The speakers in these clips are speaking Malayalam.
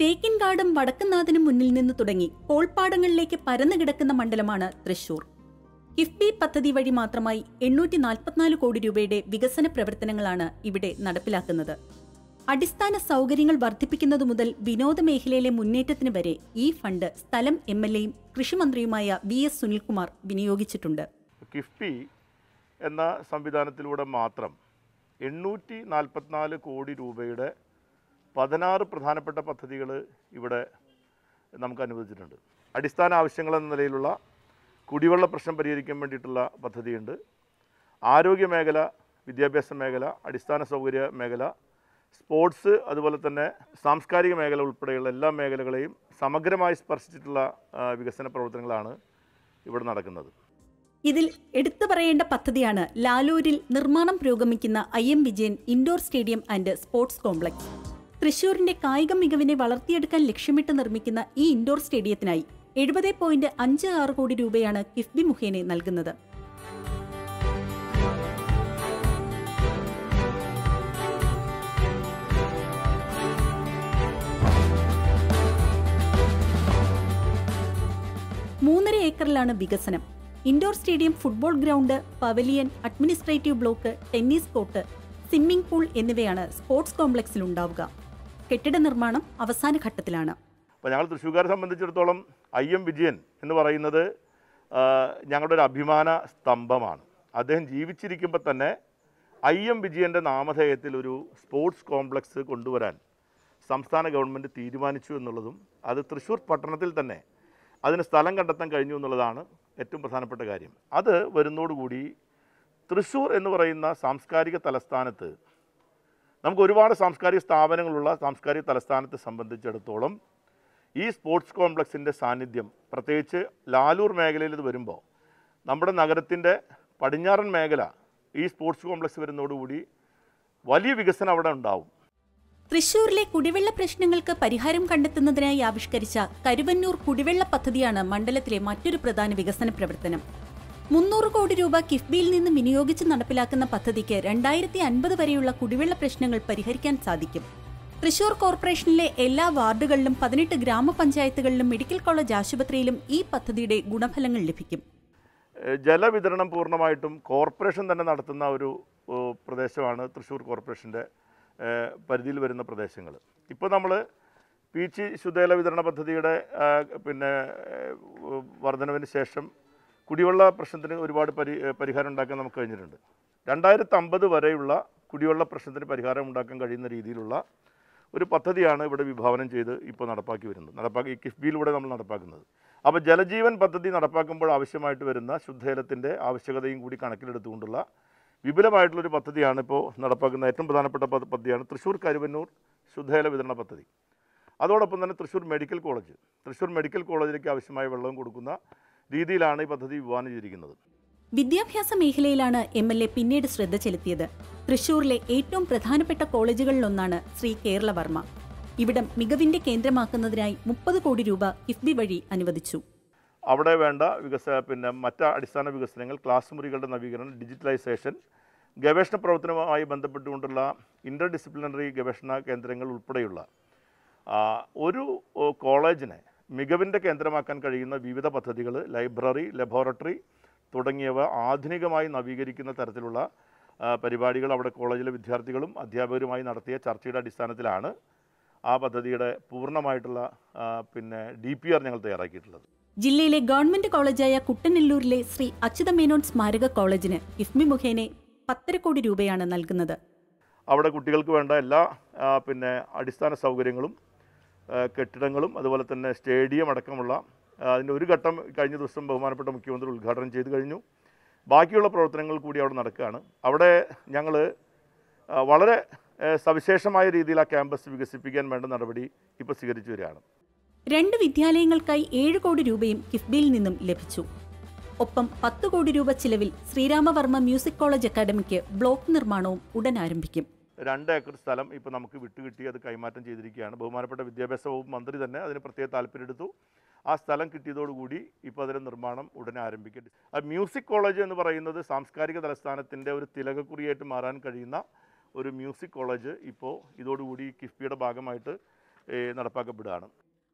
തേക്കിൻകാടും വടക്കുന്നാഥനും മുന്നിൽ നിന്ന് തുടങ്ങി കോൾപ്പാടങ്ങളിലേക്ക് പരന്നു കിടക്കുന്ന മണ്ഡലമാണ് തൃശൂർ. കിഫ്ബി പദ്ധതി വഴി മാത്രമായി എണ്ണൂറ്റി നാൽപ്പത്തിനാല് കോടി രൂപയുടെ വികസന പ്രവർത്തനങ്ങളാണ് ഇവിടെ നടപ്പിലാക്കുന്നത്. അടിസ്ഥാന സൗകര്യങ്ങൾ വർദ്ധിപ്പിക്കുന്നതു മുതൽ വിനോദ മേഖലയിലെ മുന്നേറ്റത്തിന് വരെ ഈ ഫണ്ട് സ്ഥലം എം എൽ എയും കൃഷിമന്ത്രിയുമായ വി എസ് സുനിൽകുമാർ വിനിയോഗിച്ചിട്ടുണ്ട്. കിഫ്ബി എന്ന സംവിധാനത്തിലൂടെ മാത്രം എണ്ണൂറ്റി നാൽപ്പത്തിനാല് കോടി രൂപയുടെ പതിനാറ് പ്രധാനപ്പെട്ട പദ്ധതികൾ ഇവിടെ നമുക്ക് അനുവദിച്ചിട്ടുണ്ട്. അടിസ്ഥാന ആവശ്യങ്ങൾ എന്ന നിലയിലുള്ള കുടിവെള്ള പ്രശ്നം പരിഹരിക്കാൻ വേണ്ടിയിട്ടുള്ള പദ്ധതിയുണ്ട്. ആരോഗ്യ മേഖല വിദ്യാഭ്യാസ മേഖല അടിസ്ഥാന സൗകര്യ മേഖല സ്പോർട്സ് അതുപോലെ തന്നെ സാംസ്കാരിക മേഖല ഉൾപ്പെടെയുള്ള എല്ലാ മേഖലകളെയും സമഗ്രമായി സ്പർശിച്ചിട്ടുള്ള വികസന പ്രവർത്തനങ്ങളാണ് ഇവിടെ നടക്കുന്നത്. ഇതിൽ എടുത്തു പറയേണ്ട പദ്ധതിയാണ് ലാലൂരിൽ നിർമ്മാണം പുരോഗമിക്കുന്ന I M Vijayan indoor stadium and sports complex. തൃശൂരിന്റെ കായിക മികവിനെ വളർത്തിയെടുക്കാൻ ലക്ഷ്യമിട്ട് നിർമ്മിക്കുന്ന ഈ ഇൻഡോർ സ്റ്റേഡിയത്തിനായി എഴുപത് പോയിന്റ് അഞ്ച് ആറ് കോടി രൂപയാണ് കിഫ്ബി മുഖേന നൽകുന്നത്. മൂന്നര ഏക്കറിലാണ് വികസനം. Indoor stadium football ground pavilion administrative block tennis court swimming pool എന്നിവയാണ് സ്പോർട്സ് കോംപ്ലക്സിൽ ഉണ്ടാവുക. കെട്ടിട നിർമ്മാണം അവസാന ഘട്ടത്തിലാണ്. അപ്പോൾ ഞങ്ങൾ തൃശ്ശൂർക്കാരെ സംബന്ധിച്ചിടത്തോളം ഐ എം വിജയൻ എന്ന് പറയുന്നത് ഞങ്ങളുടെ ഒരു അഭിമാന സ്തംഭമാണ്. അദ്ദേഹം ജീവിച്ചിരിക്കുമ്പോൾ തന്നെ ഐ എം വിജയന്റെ നാമധേയത്തിൽ ഒരു സ്പോർട്സ് കോംപ്ലക്സ് കൊണ്ടുവരാൻ സംസ്ഥാന ഗവൺമെന്റ് തീരുമാനിച്ചു എന്നുള്ളതും അത് തൃശ്ശൂർ പട്ടണത്തിൽ തന്നെ അതിന് സ്ഥലം കണ്ടെത്താൻ കഴിഞ്ഞു എന്നുള്ളതാണ് ഏറ്റവും പ്രധാനപ്പെട്ട കാര്യം. അത് വരുന്നതോടുകൂടി തൃശ്ശൂർ എന്ന് പറയുന്ന സാംസ്കാരിക തലസ്ഥാനത്ത് നമുക്ക് ഒരുപാട് സാംസ്കാരിക സ്ഥാപനങ്ങളുള്ള സാംസ്കാരിക തലസ്ഥാനത്തെ സംബന്ധിച്ചിടത്തോളം ഈ സ്പോർട്സ് കോംപ്ലക്സിന്റെ സാന്നിധ്യം പ്രത്യേകിച്ച് ലാലൂർ മേഖലയിൽ ഇത് വരുമ്പോൾ നമ്മുടെ നഗരത്തിന്റെ പടിഞ്ഞാറൻ മേഖല ഈ സ്പോർട്സ് കോംപ്ലക്സ് വരുന്നതോടുകൂടി വലിയ വികസനം അവിടെ ഉണ്ടാവും. തൃശൂരിലെ കുടിവെള്ള പ്രശ്നങ്ങൾക്ക് പരിഹാരം കണ്ടെത്തുന്നതിനായി ആവിഷ്കരിച്ച കരുവന്നൂർ കുടിവെള്ള പദ്ധതിയാണ് മണ്ഡലത്തിലെ മറ്റൊരു പ്രധാന വികസന പ്രവർത്തനം. മുന്നൂറ് കോടി രൂപ കിഫ്ബിയിൽ നിന്ന് വിനിയോഗിച്ച് നടപ്പിലാക്കുന്ന പദ്ധതിക്ക് രണ്ടായിരത്തി അൻപത് വരെയുള്ള കുടിവെള്ള പ്രശ്നങ്ങൾ പരിഹരിക്കാൻ സാധിക്കും. തൃശൂർ കോർപ്പറേഷനിലെ എല്ലാ വാർഡുകളിലും പതിനെട്ട് ഗ്രാമപഞ്ചായത്തുകളിലും മെഡിക്കൽ കോളേജ് ആശുപത്രിയിലും ഈ പദ്ധതിയുടെ ഗുണഫലങ്ങൾ ലഭിക്കും. ജലവിതരണം പൂർണമായിട്ടും കോർപ്പറേഷൻ തന്നെ നടത്തുന്ന ഒരു പ്രദേശമാണ് തൃശ്ശൂർ കോർപ്പറേഷന്റെ പരിധിയിൽ വരുന്ന പ്രദേശങ്ങൾ. ഇപ്പോൾ നമ്മൾ പീച്ചി ശുദ്ധജല വിതരണ പദ്ധതിയുടെ പിന്നെ വർധനവിന് ശേഷം കുടിവെള്ള പ്രശ്നത്തിന് ഒരുപാട് പരി പരിഹാരം ഉണ്ടാക്കാൻ നമുക്ക് കഴിഞ്ഞിട്ടുണ്ട്. രണ്ടായിരത്തി അമ്പത് വരെയുള്ള കുടിവെള്ള പ്രശ്നത്തിന് പരിഹാരം ഉണ്ടാക്കാൻ കഴിയുന്ന രീതിയിലുള്ള ഒരു പദ്ധതിയാണ് ഇവിടെ വിഭാവനം ചെയ്ത് ഇപ്പോൾ നടപ്പാക്കി വരുന്നത്. നടപ്പാക്കി കിഫ്ബിയിലൂടെ നമ്മൾ നടപ്പാക്കുന്നത്. അപ്പോൾ ജലജീവൻ പദ്ധതി നടപ്പാക്കുമ്പോൾ ആവശ്യമായിട്ട് വരുന്ന ശുദ്ധജലത്തിന്റെ ആവശ്യകതയും കൂടി കണക്കിലെടുത്തുകൊണ്ടുള്ള വിപുലമായിട്ടുള്ളൊരു പദ്ധതിയാണ് ഇപ്പോൾ നടപ്പാക്കുന്ന ഏറ്റവും പ്രധാനപ്പെട്ട പദ്ധ- പദ്ധതിയാണ് തൃശ്ശൂർ കരുവന്നൂർ ശുദ്ധജല വിതരണ പദ്ധതി. അതോടൊപ്പം തന്നെ Thrissur medical college. Thrissur medical കോളേജിലേക്ക് ആവശ്യമായ വെള്ളവും കൊടുക്കുന്ന രീതിയിലാണ് ഈ പദ്ധതി വിഭാവനം ചെയ്തിരിക്കുന്നത് വിദ്യാഭ്യാസ മേഖലയിലാണ് എം എൽ എ പിന്നീട് ശ്രദ്ധ ചെലുത്തിയത്. തൃശൂരിലെ ഏറ്റവും പ്രധാനപ്പെട്ട കോളേജുകളിലൊന്നാണ് ശ്രീ കേരളവർമ്മ. ഇവിടം മികവിന്റെ കേന്ദ്രമാക്കുന്നതിനായി മുപ്പത് കോടി രൂപ കിഫ്ബി വഴി അനുവദിച്ചു. അവിടെ വേണ്ട വികസന പിന്നെ മറ്റ് അടിസ്ഥാന വികസനങ്ങൾ ക്ലാസ് മുറികളുടെ നവീകരണം ഡിജിറ്റലൈസേഷൻ ഗവേഷണ പ്രവർത്തനവുമായി ബന്ധപ്പെട്ടുകൊണ്ടുള്ള ഇന്റർ ഡിസിപ്ലിനറി ഗവേഷണ കേന്ദ്രങ്ങൾ ഉൾപ്പെടെയുള്ള ഒരു കോളേജിനെ മികവിന്റെ കേന്ദ്രമാക്കാൻ കഴിയുന്ന വിവിധ പദ്ധതികൾ ലൈബ്രറി ലബോറട്ടറി തുടങ്ങിയവ ആധുനികമായി നവീകരിക്കുന്ന തരത്തിലുള്ള പരിപാടികൾ അവിടെ കോളേജിലെ വിദ്യാർത്ഥികളും അധ്യാപകരുമായി നടത്തിയ ചർച്ചയുടെ അടിസ്ഥാനത്തിലാണ് ആ പദ്ധതിയുടെ പൂർണമായിട്ടുള്ള പിന്നെ ഡി പി ആർ ഞങ്ങൾ തയ്യാറാക്കിയിട്ടുള്ളത്. ജില്ലയിലെ ഗവൺമെന്റ് കോളേജായ കുട്ടനെല്ലൂരിലെ ശ്രീ അച്യുത മേനോൻ സ്മാരക കോളേജിന് ഇഫ്മി മുഖേന പത്തര കോടി രൂപയാണ് നൽകുന്നത്. അവിടെ കുട്ടികൾക്ക് വേണ്ട എല്ലാ പിന്നെ അടിസ്ഥാന സൗകര്യങ്ങളും കെട്ടിടങ്ങളും അതുപോലെ തന്നെ സ്റ്റേഡിയം അടക്കമുള്ള അതിന്റെ ഒരു ഘട്ടം കഴിഞ്ഞ ദിവസം ബഹുമാനപ്പെട്ട മുഖ്യമന്ത്രി ഉദ്ഘാടനം ചെയ്ത് കഴിഞ്ഞു. ബാക്കിയുള്ള പ്രവർത്തനങ്ങൾ കൂടി അവിടെ നടക്കുകയാണ്. അവിടെ ഞങ്ങൾ വളരെ സവിശേഷമായ രീതിയിൽ ആ ക്യാമ്പസ് വികസിപ്പിക്കാൻ വേണ്ട നടപടി ഇപ്പോൾ സ്വീകരിച്ചു വരികയാണ്. രണ്ട് വിദ്യാലയങ്ങൾക്കായി ഏഴ് കോടി രൂപയും കിഫ്ബിയിൽ നിന്നും ലഭിച്ചു. ഒപ്പം പത്ത് കോടി രൂപ ചിലവിൽ Sreeramavarma music college academic block നിർമ്മാണവും ഉടൻ ആരംഭിക്കും. രണ്ട് ഏക്കർ സ്ഥലം ഇപ്പോൾ നമുക്ക് വിട്ടുകിട്ടി അത് കൈമാറ്റം ചെയ്തിരിക്കുകയാണ്. ബഹുമാനപ്പെട്ട വിദ്യാഭ്യാസ വകുപ്പ് മന്ത്രി തന്നെ അതിന് പ്രത്യേക താല്പര്യമെടുത്തു. ആ സ്ഥലം കിട്ടിയതോടുകൂടി ഇപ്പോൾ അതിന്റെ നിർമ്മാണം ഉടനെ ആരംഭിക്കട്ടെ ആ മ്യൂസിക് കോളേജ് എന്ന് പറയുന്നത് സാംസ്കാരിക തലസ്ഥാനത്തിന്റെ ഒരു തിലകക്കുറിയായിട്ട് മാറാൻ കഴിയുന്ന ഒരു മ്യൂസിക് കോളേജ് ഇപ്പോൾ ഇതോടുകൂടി കിഫ്ബിയുടെ ഭാഗമായിട്ട് നടപ്പാക്കപ്പെടുകയാണ്.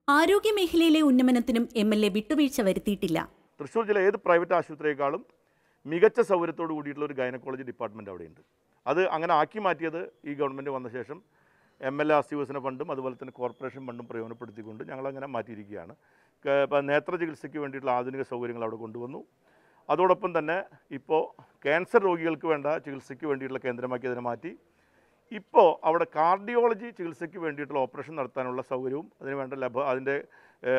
ആരോഗ്യ മേഖലയിലെ ഉന്നമനത്തിനും എം എൽ എ വിട്ടുവീഴ്ച വരുത്തിയിട്ടില്ല. തൃശ്ശൂർ ജില്ല ഏത് പ്രൈവറ്റ് ആശുപത്രിയേക്കാളും മികച്ച സൗകര്യത്തോട് കൂടിയിട്ടുള്ള ഒരു ഗൈനക്കോളജി ഡിപ്പാർട്ട്മെന്റ് അവിടെയുണ്ട്. അത് അങ്ങനെ ആക്കി മാറ്റിയത് ഈ ഗവൺമെന്റ് വന്ന ശേഷം എം എൽ എ ആസ്തിവികസന ഫണ്ടും അതുപോലെ തന്നെ കോർപ്പറേഷൻ ഫണ്ടും പ്രയോജനപ്പെടുത്തിക്കൊണ്ട് ഞങ്ങളങ്ങനെ മാറ്റിയിരിക്കുകയാണ്. നേത്ര ചികിത്സയ്ക്ക് വേണ്ടിയിട്ടുള്ള ആധുനിക സൗകര്യങ്ങൾ അവിടെ കൊണ്ടുവന്നു. അതോടൊപ്പം തന്നെ ഇപ്പോൾ ക്യാൻസർ രോഗികൾക്ക് വേണ്ട ചികിത്സയ്ക്ക് വേണ്ടിയിട്ടുള്ള കേന്ദ്രമാക്കി അതിനെ മാറ്റി. ഇപ്പോൾ അവിടെ കാർഡിയോളജി ചികിത്സയ്ക്ക് വേണ്ടിയിട്ടുള്ള ഓപ്പറേഷൻ നടത്താനുള്ള സൗകര്യവും അതിന് വേണ്ട ലഭ അതിന്റെ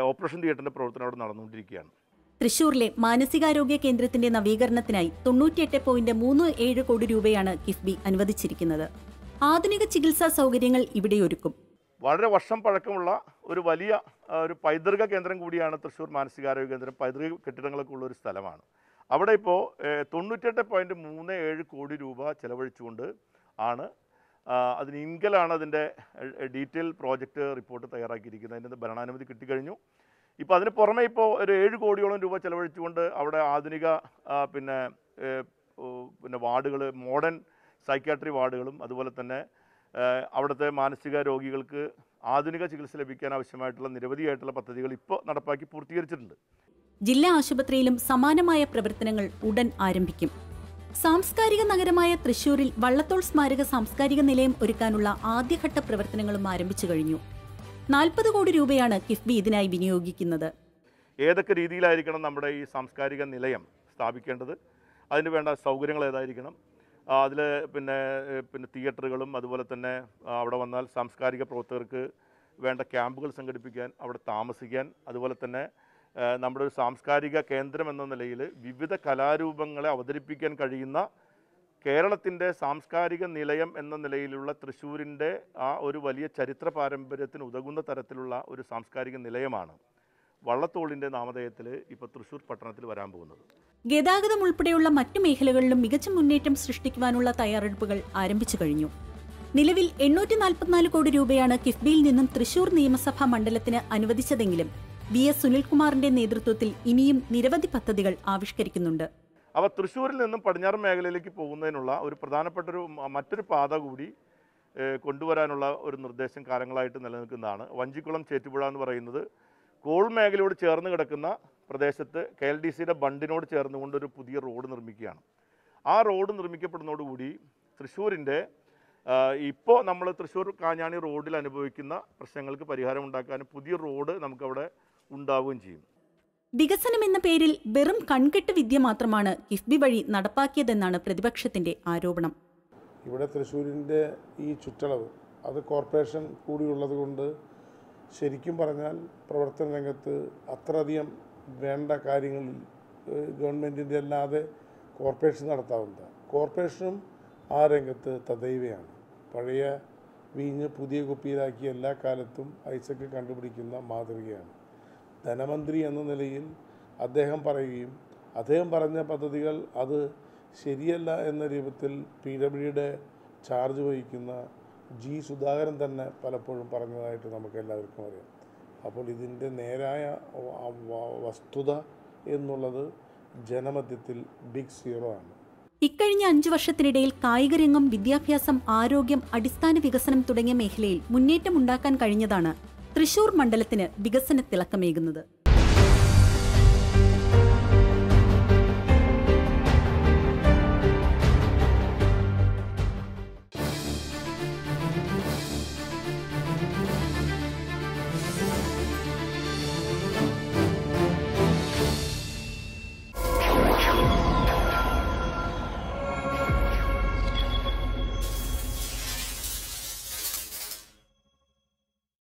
ഓപ്പറേഷൻ തിയേറ്ററിന്റെ പ്രവർത്തനം അവിടെ നടന്നുകൊണ്ടിരിക്കുകയാണ്. തൃശൂരിലെ മാനസികാരോഗ്യ കേന്ദ്രത്തിന്റെ നവീകരണത്തിനായി തൊണ്ണൂറ്റിയെട്ട് പോയിന്റ് മൂന്ന് ഏഴ് കോടി രൂപയാണ് കിഫ്ബി അനുവദിച്ചിരിക്കുന്നത്. ആധുനിക ചികിത്സാ സൗകര്യങ്ങൾ ഇവിടെ ഒരുക്കും വളരെ വർഷം പഴക്കമുള്ള ഒരു വലിയ ഒരു പൈതൃക കേന്ദ്രം കൂടിയാണ് തൃശ്ശൂർ മാനസികാരോഗ്യ കേന്ദ്രം. പൈതൃക കെട്ടിടങ്ങളൊക്കെ ഉള്ള ഒരു സ്ഥലമാണ്. അവിടെ ഇപ്പോൾ തൊണ്ണൂറ്റെട്ട് പോയിന്റ് മൂന്ന് ഏഴ് കോടി രൂപ ചെലവഴിച്ചുകൊണ്ട് ആണ് അതിന് ഇൻകലാണ് അതിന്റെ ഡീറ്റെയിൽ പ്രോജക്റ്റ് റിപ്പോർട്ട് തയ്യാറാക്കിയിരിക്കുന്നത്. അതിന്റെ ഭരണാനുമതി കിട്ടിക്കഴിഞ്ഞു. ഇപ്പോൾ അതിന് പുറമെ ഇപ്പോൾ ഒരു ഏഴ് കോടിയോളം രൂപ ചെലവഴിച്ചുകൊണ്ട് അവിടെ ആധുനിക പിന്നെ പിന്നെ വാർഡുകൾ മോഡേൺ സൈക്യാട്രി വാർഡുകളും അതുപോലെ തന്നെ അവിടുത്തെ മാനസിക രോഗികൾക്ക് ആധുനിക ചികിത്സ ലഭിക്കാൻ ആവശ്യമായിട്ടുള്ള നിരവധിയായിട്ടുള്ള പദ്ധതികൾ ഇപ്പോൾ നടപ്പാക്കി പൂർത്തീകരിച്ചിട്ടുണ്ട്. ജില്ലാ ആശുപത്രിയിലും സമാനമായ പ്രവർത്തനങ്ങൾ ഉടൻ ആരംഭിക്കും. സാംസ്കാരിക നഗരമായ തൃശൂരിൽ വള്ളത്തോൾ സ്മാരക സാംസ്കാരിക നിലയം ഒരുക്കാനുള്ള ആദ്യഘട്ട പ്രവർത്തനങ്ങളും ആരംഭിച്ചു കഴിഞ്ഞു. നാൽപ്പത് കോടി രൂപയാണ് കിഫ്ബി ഇതിനായി വിനിയോഗിക്കുന്നത്. ഏതൊക്കെ രീതിയിലായിരിക്കണം നമ്മുടെ ഈ സാംസ്കാരിക നിലയം സ്ഥാപിക്കേണ്ടത്? അതിന് വേണ്ട സൗകര്യങ്ങൾ ഏതായിരിക്കണം? അതിൽ പിന്നെ പിന്നെ തിയേറ്ററുകളും അതുപോലെ തന്നെ അവിടെ വന്നാൽ സാംസ്കാരിക പ്രവർത്തകർക്ക് വേണ്ട ക്യാമ്പുകൾ സംഘടിപ്പിക്കാൻ അവിടെ താമസിക്കാൻ അതുപോലെ തന്നെ നമ്മുടെ ഒരു സാംസ്കാരിക കേന്ദ്രം എന്ന നിലയിൽ വിവിധ കലാരൂപങ്ങളെ അവതരിപ്പിക്കാൻ കഴിയുന്ന കേരളത്തിന്റെ സാംസ്കാരിക നിലയം എന്ന നിലയിലുള്ള തൃശ്ശൂരിന്റെ ആ ഒരു വലിയ ചരിത്ര പാരമ്പര്യത്തിന് ഉതകുന്ന തരത്തിലുള്ള ഒരു സാംസ്കാരിക നിലയമാണ് വള്ളത്തോളിന്റെ നാമധേയത്തിൽ ഇപ്പോൾ തൃശ്ശൂർ പട്ടണത്തിൽ വരാൻ പോകുന്നത്. ഗതാഗതം ഉൾപ്പെടെയുള്ള മറ്റു മേഖലകളിലും മികച്ച മുന്നേറ്റം സൃഷ്ടിക്കുവാനുള്ള തയ്യാറെടുപ്പുകൾ ആരംഭിച്ചു കഴിഞ്ഞു. നിലവിൽ എണ്ണൂറ്റി നാൽപ്പത്തിനാല് കോടി രൂപയാണ് കിഫ്ബിയിൽ നിന്നും തൃശൂർ നിയമസഭാ മണ്ഡലത്തിന് അനുവദിച്ചതെങ്കിലും വി എസ് സുനിൽകുമാറിന്റെ നേതൃത്വത്തിൽ ഇനിയും നിരവധി പദ്ധതികൾ ആവിഷ്കരിക്കുന്നുണ്ട്. അവ തൃശ്ശൂരിൽ നിന്നും പടിഞ്ഞാറ് മേഖലയിലേക്ക് പോകുന്നതിനുള്ള ഒരു പ്രധാനപ്പെട്ട ഒരു മറ്റൊരു പാത കൂടി കൊണ്ടുവരാനുള്ള ഒരു നിർദ്ദേശം കാലങ്ങളായിട്ട് നിലനിൽക്കുന്നതാണ്. വഞ്ചിക്കുളം ചേറ്റുപുഴ എന്ന് പറയുന്നത് കോൾ മേഖലയോട് ചേർന്ന് കിടക്കുന്ന പ്രദേശത്ത് കെ എൽ ഡി സിയുടെ ബണ്ടിനോട് ചേർന്നുകൊണ്ട് ഒരു പുതിയ റോഡ് നിർമ്മിക്കുകയാണ്. ആ റോഡ് നിർമ്മിക്കപ്പെടുന്നതോടുകൂടി തൃശ്ശൂരിന്റെ ഇപ്പോൾ നമ്മൾ തൃശ്ശൂർ കാഞ്ഞാണി റോഡിൽ അനുഭവിക്കുന്ന പ്രശ്നങ്ങൾക്ക് പരിഹാരം ഉണ്ടാക്കാനും പുതിയ റോഡ് നമുക്കവിടെ ഉണ്ടാവുകയും ചെയ്യും. വികസനം എന്ന പേരിൽ വെറും കൺകെട്ട് വിദ്യ മാത്രമാണ് കിഫ്ബി വഴി നടപ്പാക്കിയതെന്നാണ് പ്രതിപക്ഷത്തിന്റെ ആരോപണം. ഇവിടെ തൃശ്ശൂരിന്റെ ഈ ചുറ്റളവ് അത് കോർപ്പറേഷൻ കൂടിയുള്ളത് കൊണ്ട് ശരിക്കും പറഞ്ഞാൽ പ്രവർത്തന രംഗത്ത് അത്രയധികം വേണ്ട കാര്യങ്ങളിൽ ഗവൺമെന്റിന്റെ അല്ലാതെ കോർപ്പറേഷൻ നടത്താവുന്നതാണ് കോർപ്പറേഷനും ആ രംഗത്ത് തദൈവയാണ് പഴയ വീഞ്ഞ് പുതിയ കുപ്പിയിലാക്കി എല്ലാ കാലത്തും ഐസക്ക് കണ്ടുപിടിക്കുന്ന മാതൃകയാണ്. ധനമന്ത്രി എന്ന നിലയിൽ അദ്ദേഹം പറയുകയും അദ്ദേഹം പറഞ്ഞ പദ്ധതികൾ അത് ശരിയല്ല എന്ന രൂപത്തിൽ പി ഡബ്ല്യുയുടെ ചാർജ് വഹിക്കുന്ന ജി സുധാകരൻ തന്നെ പലപ്പോഴും പറഞ്ഞതായിട്ട് നമുക്ക് എല്ലാവർക്കും അറിയാം. അപ്പോൾ ഇതിന്റെ നേരായ വസ്തുത എന്നുള്ളത് ജനമധ്യത്തിൽ ബിഗ് സീറോ ആണ്. ഇക്കഴിഞ്ഞ അഞ്ചു വർഷത്തിനിടയിൽ കായികരംഗം വിദ്യാഭ്യാസം ആരോഗ്യം അടിസ്ഥാന വികസനം തുടങ്ങിയ മേഖലയിൽ മുന്നേറ്റമുണ്ടാക്കാൻ കഴിഞ്ഞതാണ് തൃശൂർ മണ്ഡലത്തിന് വികസന തിളക്കമേകുന്നത്